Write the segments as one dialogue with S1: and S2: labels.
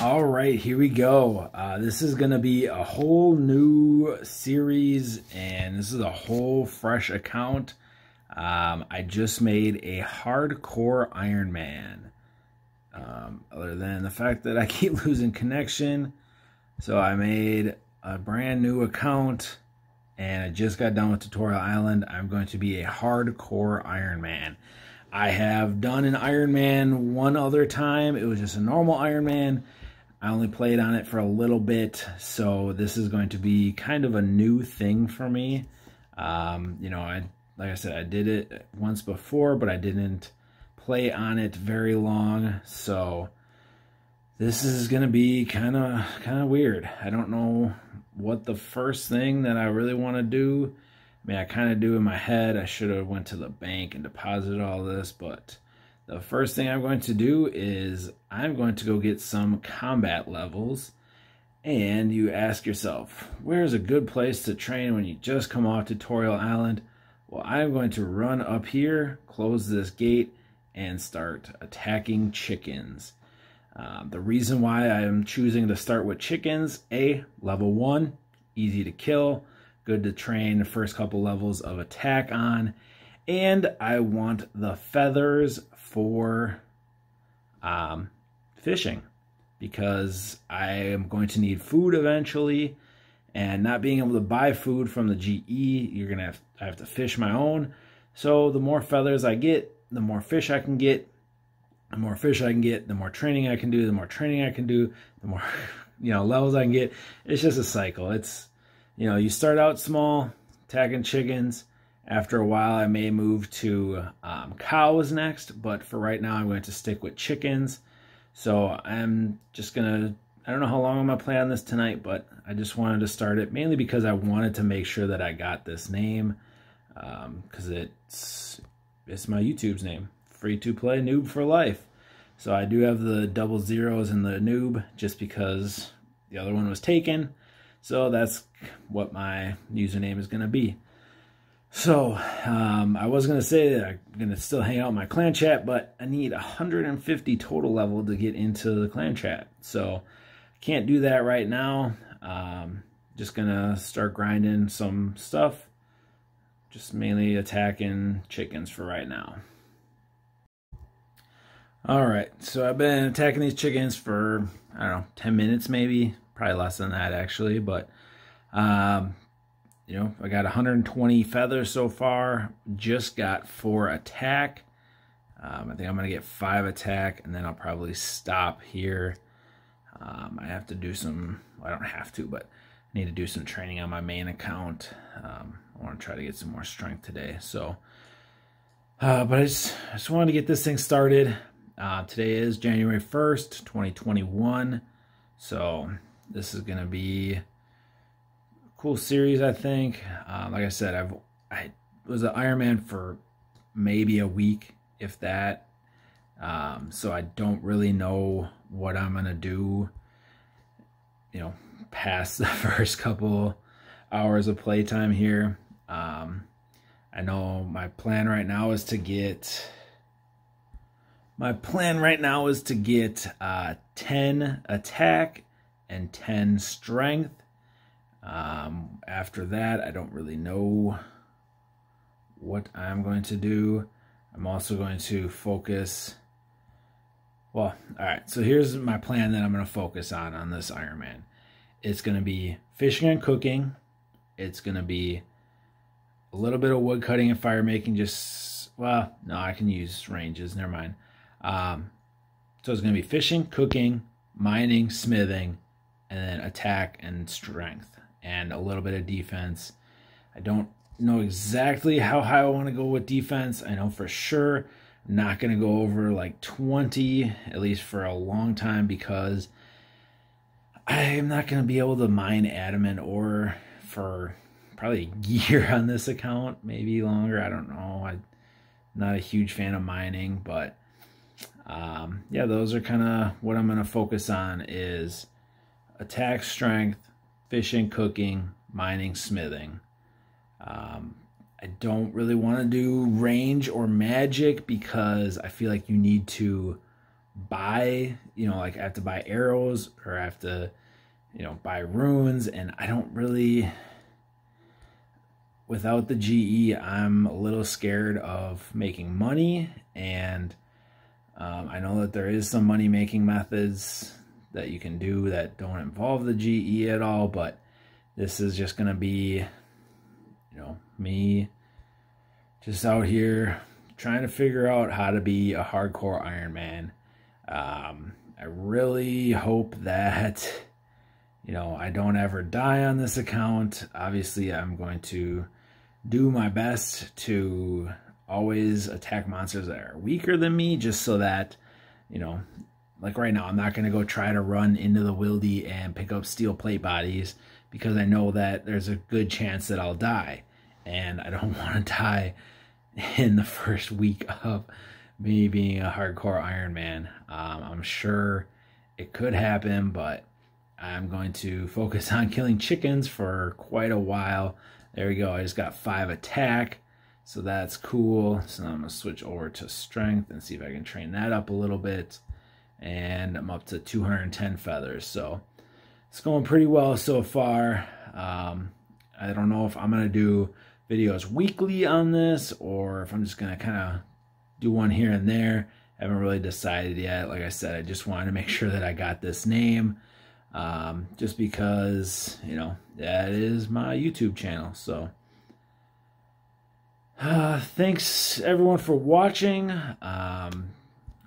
S1: All right, here we go. Uh, this is going to be a whole new series, and this is a whole fresh account. Um, I just made a hardcore Iron Man. Um, other than the fact that I keep losing connection. So I made a brand new account, and I just got done with Tutorial Island. I'm going to be a hardcore Iron Man. I have done an Iron Man one other time. It was just a normal Iron Man I only played on it for a little bit, so this is going to be kind of a new thing for me. Um, you know, I like I said, I did it once before, but I didn't play on it very long, so this is going to be kind of kind of weird. I don't know what the first thing that I really want to do. I mean, I kind of do in my head. I should have went to the bank and deposited all this, but the first thing I'm going to do is I'm going to go get some combat levels. And you ask yourself, where's a good place to train when you just come off Tutorial Island? Well, I'm going to run up here, close this gate, and start attacking chickens. Um, the reason why I'm choosing to start with chickens, A, level 1, easy to kill, good to train the first couple levels of attack on, and I want the feathers for um, fishing because I am going to need food eventually and not being able to buy food from the GE, you're going to have, I have to fish my own. So the more feathers I get, the more fish I can get. The more fish I can get, the more training I can do, the more training I can do, the more you know levels I can get. It's just a cycle. It's you know, you start out small, tagging chickens, after a while, I may move to um, cows next, but for right now, I'm going to stick with chickens. So I'm just going to, I don't know how long I'm going to play on this tonight, but I just wanted to start it mainly because I wanted to make sure that I got this name because um, it's, it's my YouTube's name, Free to Play Noob for Life. So I do have the double zeros in the noob just because the other one was taken. So that's what my username is going to be. So, um, I was going to say that I'm going to still hang out in my clan chat, but I need 150 total level to get into the clan chat. So, I can't do that right now. Um, just going to start grinding some stuff. Just mainly attacking chickens for right now. Alright, so I've been attacking these chickens for, I don't know, 10 minutes maybe. Probably less than that actually, but um, you know, I got 120 feathers so far. Just got four attack. Um, I think I'm going to get five attack, and then I'll probably stop here. Um, I have to do some, I don't have to, but I need to do some training on my main account. Um, I want to try to get some more strength today. So, uh, but I just, I just wanted to get this thing started. Uh, today is January 1st, 2021. So this is going to be cool series, I think. Um, like I said, I've I was an Iron Man for maybe a week, if that. Um, so I don't really know what I'm gonna do. You know, past the first couple hours of playtime here. Um, I know my plan right now is to get. My plan right now is to get uh, 10 attack and 10 strength after that, I don't really know what I'm going to do. I'm also going to focus. Well, all right. So here's my plan that I'm going to focus on on this Ironman. It's going to be fishing and cooking. It's going to be a little bit of wood cutting and fire making. Just well, no, I can use ranges. Never mind. Um, so it's going to be fishing, cooking, mining, smithing, and then attack and strength and a little bit of defense. I don't know exactly how high I want to go with defense. I know for sure I'm not going to go over like 20, at least for a long time, because I'm not going to be able to mine adamant ore for probably a year on this account, maybe longer. I don't know. I'm not a huge fan of mining, but um, yeah, those are kind of what I'm going to focus on is attack strength, fishing, cooking, mining, smithing. Um, I don't really want to do range or magic because I feel like you need to buy, you know, like I have to buy arrows or I have to, you know, buy runes and I don't really without the GE, I'm a little scared of making money and um, I know that there is some money making methods that you can do that don't involve the GE at all, but this is just going to be, you know, me just out here trying to figure out how to be a hardcore Iron Man. Um, I really hope that, you know, I don't ever die on this account. Obviously, I'm going to do my best to always attack monsters that are weaker than me just so that, you know, like right now, I'm not going to go try to run into the wildy and pick up steel plate bodies because I know that there's a good chance that I'll die. And I don't want to die in the first week of me being a hardcore Iron Man. Um, I'm sure it could happen, but I'm going to focus on killing chickens for quite a while. There we go. I just got five attack. So that's cool. So I'm going to switch over to strength and see if I can train that up a little bit. And I'm up to 210 feathers. So it's going pretty well so far. Um, I don't know if I'm going to do videos weekly on this or if I'm just going to kind of do one here and there. I haven't really decided yet. Like I said, I just wanted to make sure that I got this name um, just because, you know, that is my YouTube channel. So, uh, thanks everyone for watching. Um,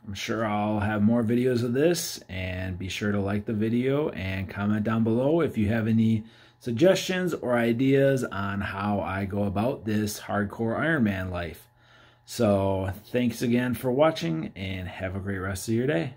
S1: I'm sure I'll have more videos of this and be sure to like the video and comment down below if you have any suggestions or ideas on how I go about this hardcore Iron Man life. So thanks again for watching and have a great rest of your day.